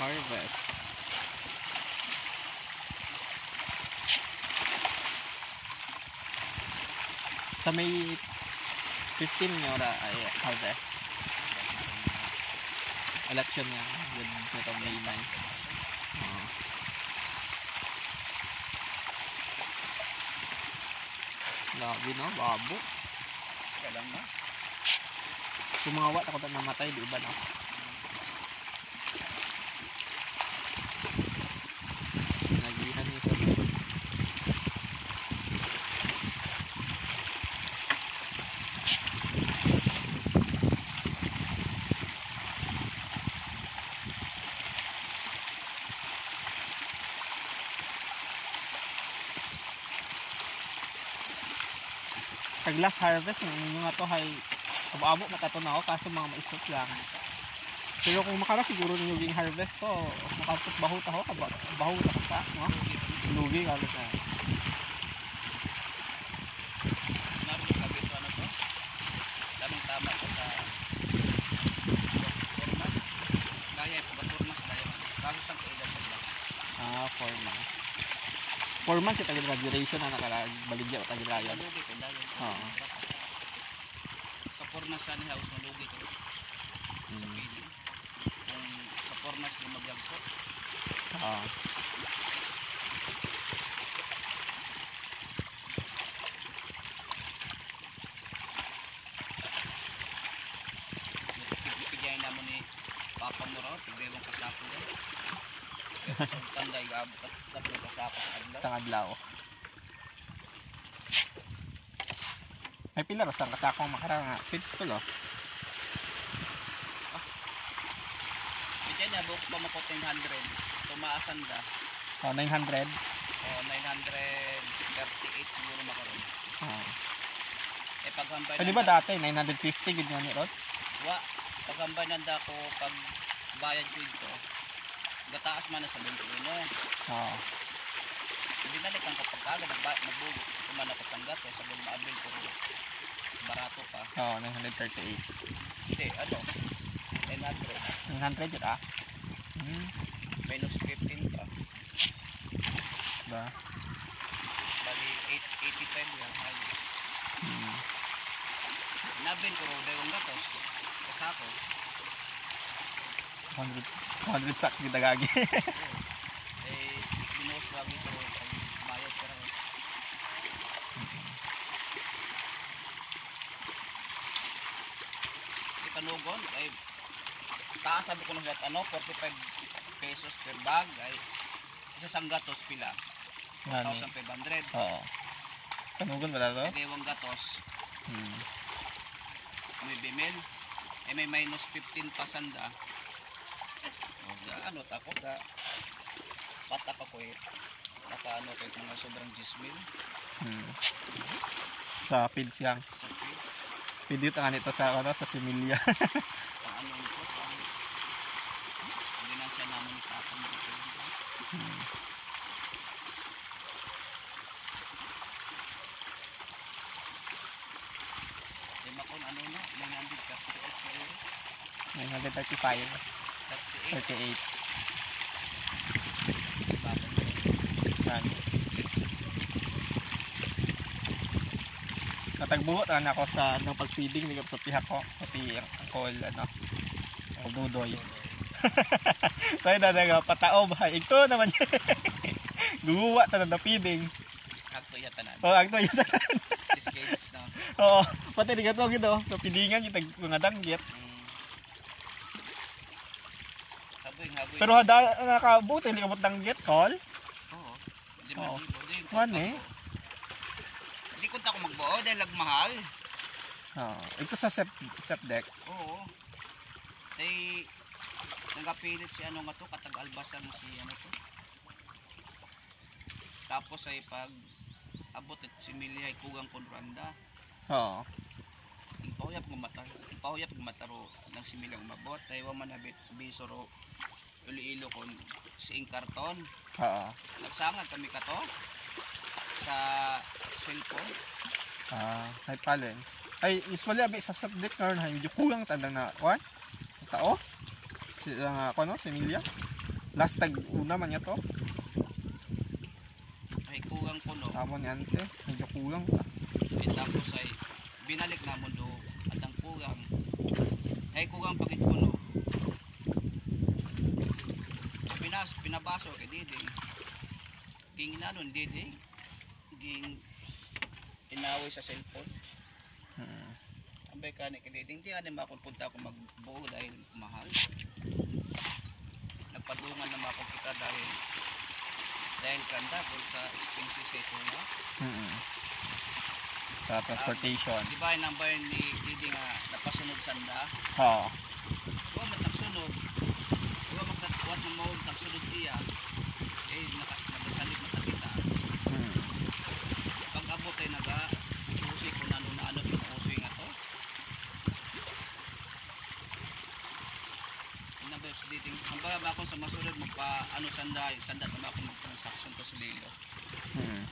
Harvest. Sa may 15 niya ora ay harvest. Election niya. Good nito May 9. Oo. Grabe no, babo. Kailang na. Sumawat ako na namatay, di ba no? Nagihan nito. Pag last harvest, yung mga to hay abo-abo matato na ako kaso mga maisot lang. Pero kung makara siguro yung yung harvest to, makapot bahut ako, kaba- bahut ako pa, no? Lugi ka na. Naroon sabi ito ano to? Daming tama ko sa 4 months. Kaya po ba 4 months tayo? Kaso sa kailan sa black. Ah, 4 months. 4 months yung tagad na duration na nakalabaligya o tagad rayon. Malugi ko dahil. Oo. Sa 4 months ni house malugi ko. Sa Mm. feeding. Kung sa 4 months di magyagpot. Ah. Bibigyan naman ni Papa mo raw, tigdewang kasapo yan. Sa tanda, igaabot at kasapo sa adlaw. Sa adlaw. Ay pila ra sang kasakong makara nga feeds ko lo. Bigyan na, buhok pa mo ko 1000. Tumaasan da. Oh, 900. O, 938 siguro makaroon. Ah. Eh, paghambay di ba dati 950 gid nga ni Rod? Wa, paghambay nanda ko pag bayad ko ito. Gataas man na sa 21. Oo. Hindi na likan ko pagkaga, nagba- nagbugot. Kuman ako sanggat, eh, sabi maabil ko barato pa. Oo, 938. Hindi, ano, 900. 900 yun ah. Hmm. Minus 15 pa. Ba? Bali, 8, 85 yan. Ay, Hmm. Nabil ko, dayong gatos. Kasako. 100 100 sacks gid dagagi. Eh, binuhos ko pag bayad ko rin. Itanugon, ay taas sabi ko nung ano, 45 pesos per bag ay isa sang gatos pila, Ngani. 1,500. Oo. Kanugon ba to? May dewang gatos, Hmm. may bimil, ay may minus 15 pa sanda. O, ga, ano, tako, ga, patak ako eh. Naka ano ko yung mga sobrang 10 mil Hmm. Sa feeds yang. sa feed. Pidit nga nito sa ano sa similya. Ano nito, pang hindi na siya naman itatang dito. Lima kung ano na, 938 sa euro. 935. 38, 38. bakit? Yan. Natagbuhot na ako sa ano, pag-feeding nigap sa pihak ko kasi ang call ano ang dudoy. Saya na nga pataob. Ito naman yun. Guwa ta na feeding. Hakto yata na. Oh, agto yun. Discades na. Oo, pati di gato gito. Sa feedingan kita mga danggit. Mm. Pero hada nakabuti hindi ka mo danggit call. Ko One, eh. Hindi ko ta ko magbuo dahil nagmahal. Oh, ito sa sep, sep deck. Oo. Ay nagapilit si ano nga to, katag albasan si ano to. Tapos ay pag abot at si Millie ay kugang konranda. Oo. Ipahuyap ng mata, ipahuyap ng mataro ng si Millie ang mabot. Ay wa man nabit bisoro ilo-ilo kon si karton. Oo. Nagsangad kami ka to sa cellphone. Ah, ay palen. Ay, usually abi sa subject karon hay medyo kulang tanda na wan. Tao. Si uh, ano, si Emilia. Last tag una man niya to. ay kugang kuno. Tamo ni ante. Medyo kulang pa. Eh, tapos ay binalik namon do at ang kugang ay kugang pagit kuno. Pinas pinabaso kay Didi. Ging nanon Didi. Ging inaway sa cellphone. Hmm. Ambay ka ni kay Didi. Hindi ani makupunta ako magbuo dahil mahal. Nagpadungan na ako kita dahil dahil kanda kung sa expenses ito nga. Hmm. Sa transportation. Di ba yung number ni Didi nga napasunod sanda? Oo. Huwag matagsunod. Huwag magtatuwat na mo tagsunod niya. Eh, naka, nagasalit makakita. Hmm. Pag abot ay naga, usi ko na ano na ano yung usi nga to. Yung number si Didi. Ako sa masunod magpa ano sanda, sanda na ako mag-transaction ko sa Lilo. Hmm.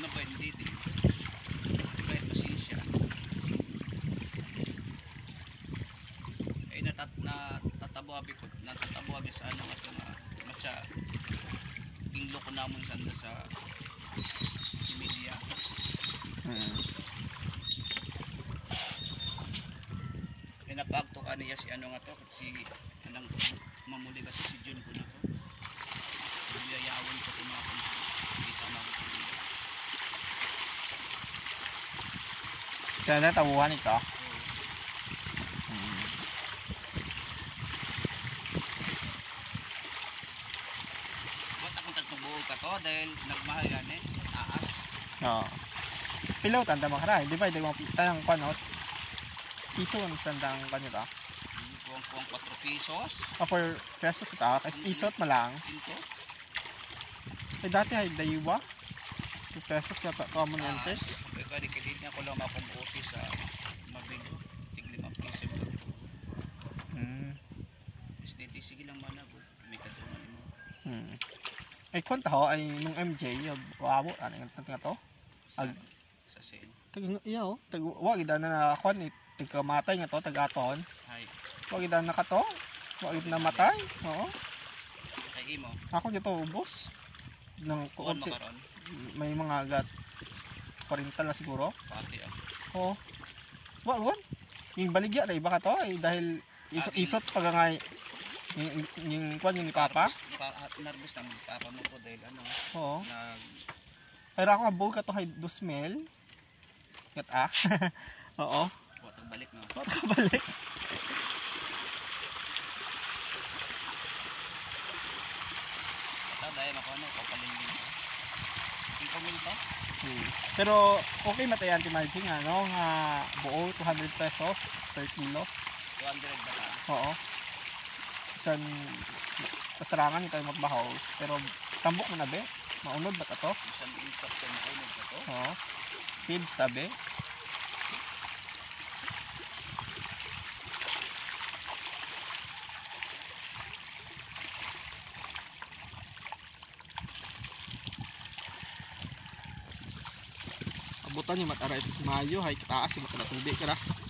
Ano ba yung Didi? Kahit pasensya. ay natat na tatabuabi ko natatabuabi sa ano nga ito nga matcha inglo ko namon sanda sa si media Hmm. Niya si ano nga to si anang mamuli ka to si Jun ko na to Biyayawin ko kung mga kita na Kaya na tabuhan ito. Hmm. Ba't akong tatong ka to dahil nagmahal yan eh taas Oo. Pilote ang damang karay. Di ba? Di ba tanang panot? Piso ang sandang kanito. Kuwang kuwang 4 pesos O for pesos ito. Kasi isot malang. pinto Eh dati ay daywa. 2 pesos yata ito mo niyante. taas kaya kilit niya ko lang akong busi sa mabilo tig 5 piso lang Hmm. Isditi, sige lang mana po. May katungan mo. Hmm. Ay kwanta ho ay nung MJ wabo ano nga to. Ag- sa sen. Tag iya oh. Tag wa gid na kwan ni tigkamatay nga to tagaton. Hay. Wa gid na kato. Wa gid na matay. Oo. Kay imo. Ako dito ubos. Nang Kuon makaron. may mga agat 40 na siguro. Pati ah. Oo. Wa wan. Yung baligya ray baka to ay dahil isot isot pag nga yung, yung kwan yung ni Papa. Pa, nervous na mo papa mo ko dahil ano. Oo. Nag Pero ako abog ka to hay do smell. Kat ah. Oo. Kuwat balik na. Ba't ka balik? Ito dahil ako ano. Kapalingin ko. 5 mil to. Hmm. Pero okay matay anti margin nga no nga buo 200 pesos per kilo. 200 ba? Oo. Isan kasarangan yung magbahaw. Pero tambok mo na be. Maunod ba to? Isang impact ko na unog na to. Oo. Feeds tabi. Abutan yung matara ito Mayo, hay kataas yung matara tubig ka na.